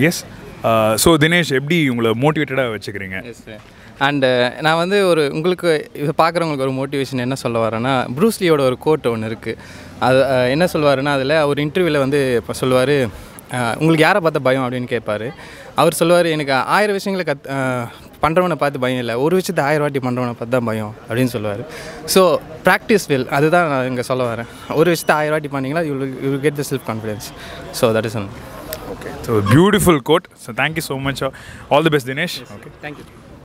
Yes so Dinesh எப்படி உங்களை மோட்டிவேட்டடாக வச்சுக்கிறீங்க? எஸ் அண்டு uh, நான் வந்து ஒரு உங்களுக்கு இதை பார்க்குறவங்களுக்கு ஒரு மோட்டிவேஷன் என்ன சொல்ல வரேன்னா ப்ரூஸ்லியோட ஒரு கோட் ஒன்று இருக்குது அது என்ன சொல்லுவாருன்னா அதில் ஒரு இன்டர்வியூவில் வந்து இப்போ சொல்லுவார் உங்களுக்கு யாரை பார்த்த பயம்? அப்படின்னு கேட்பாரு அவர் சொல்லுவார் எனக்கு ஆயிரம் விஷயங்களை கத் பண்ணுறவனை பார்த்து பயம் இல்லை. ஒரு விஷயத்தை ஆயிரம் வாட்டி பண்ணுறவனை பார்த்து தான் பயம். அப்படின்னு சொல்லுவார் ஸோ ப்ராக்டிஸ் வில் அதுதான் நான் இங்கே சொல்ல வரேன். ஒரு விஷயத்தை ஆயிரம் வாட்டி பண்ணிங்கன்னா you you get the self confidence so that is one Okay. So beautiful coat. So thank you so much. All the best, Dinesh. Yes, okay. Thank you.